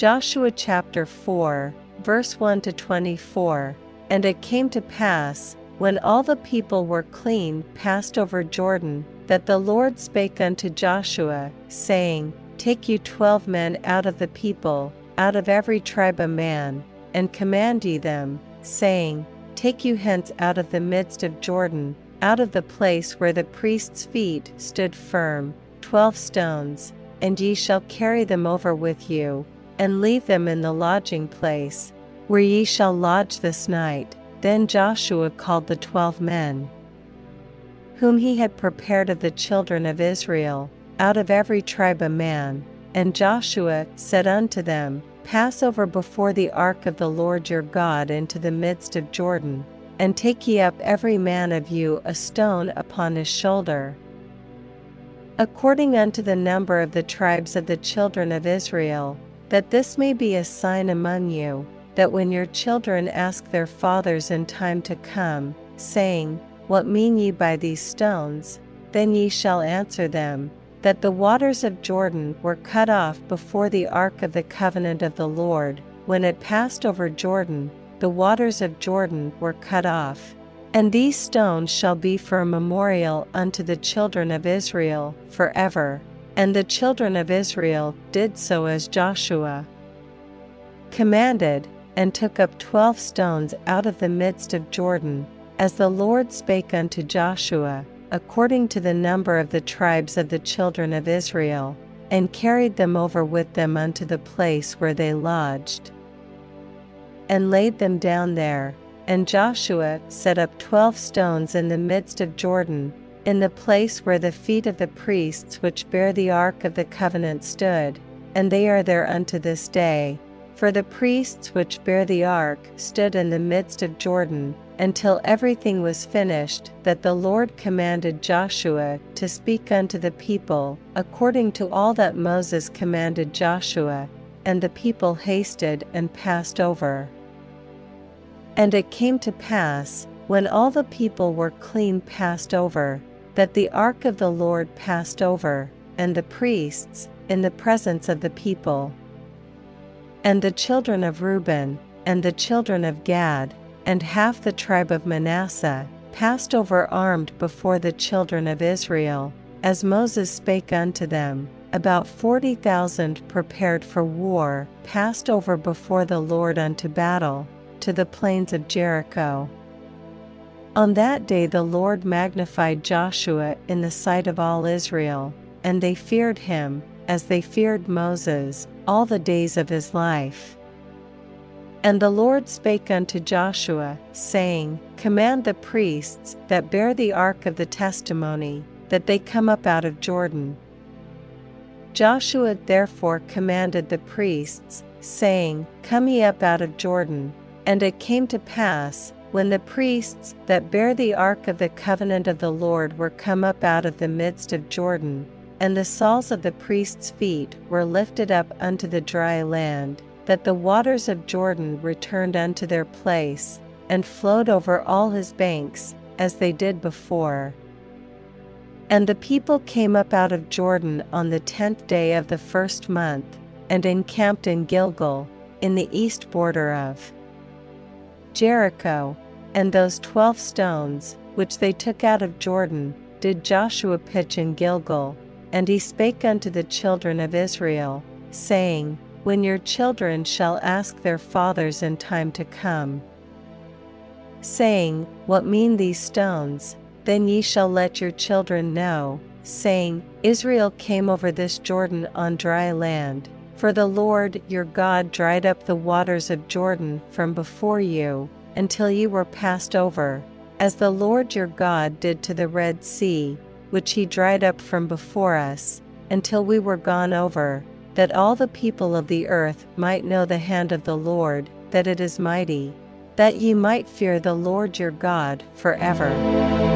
Joshua chapter 4, verse 1 to 24. And it came to pass, when all the people were clean passed over Jordan, that the Lord spake unto Joshua, saying, Take you twelve men out of the people, out of every tribe a man, and command ye them, saying, Take you hence out of the midst of Jordan, out of the place where the priest's feet stood firm, twelve stones, and ye shall carry them over with you, and leave them in the lodging place, where ye shall lodge this night. Then Joshua called the twelve men, whom he had prepared of the children of Israel, out of every tribe a man. And Joshua said unto them, Pass over before the ark of the Lord your God into the midst of Jordan, and take ye up every man of you a stone upon his shoulder. According unto the number of the tribes of the children of Israel, that this may be a sign among you, that when your children ask their fathers in time to come, saying, What mean ye by these stones? Then ye shall answer them, that the waters of Jordan were cut off before the ark of the covenant of the Lord, when it passed over Jordan, the waters of Jordan were cut off. And these stones shall be for a memorial unto the children of Israel forever. And the children of Israel did so as Joshua commanded, and took up twelve stones out of the midst of Jordan, as the Lord spake unto Joshua, according to the number of the tribes of the children of Israel, and carried them over with them unto the place where they lodged, and laid them down there. And Joshua set up twelve stones in the midst of Jordan, in the place where the feet of the priests which bear the ark of the covenant stood, and they are there unto this day. For the priests which bear the ark stood in the midst of Jordan, until everything was finished that the Lord commanded Joshua to speak unto the people, according to all that Moses commanded Joshua, and the people hasted and passed over. And it came to pass, when all the people were clean passed over, that the ark of the Lord passed over, and the priests, in the presence of the people. And the children of Reuben, and the children of Gad, and half the tribe of Manasseh, passed over armed before the children of Israel, as Moses spake unto them. About forty thousand prepared for war passed over before the Lord unto battle, to the plains of Jericho. On that day the Lord magnified Joshua in the sight of all Israel, and they feared him, as they feared Moses, all the days of his life. And the Lord spake unto Joshua, saying, Command the priests that bear the ark of the testimony, that they come up out of Jordan. Joshua therefore commanded the priests, saying, Come ye up out of Jordan. And it came to pass, when the priests that bear the ark of the covenant of the Lord were come up out of the midst of Jordan, and the soles of the priests' feet were lifted up unto the dry land, that the waters of Jordan returned unto their place, and flowed over all his banks, as they did before. And the people came up out of Jordan on the tenth day of the first month, and encamped in Gilgal, in the east border of Jericho, and those twelve stones, which they took out of Jordan, did Joshua pitch in Gilgal. And he spake unto the children of Israel, saying, When your children shall ask their fathers in time to come, saying, What mean these stones? Then ye shall let your children know, saying, Israel came over this Jordan on dry land for the Lord your God dried up the waters of Jordan from before you, until you were passed over, as the Lord your God did to the Red Sea, which he dried up from before us, until we were gone over, that all the people of the earth might know the hand of the Lord, that it is mighty, that ye might fear the Lord your God forever.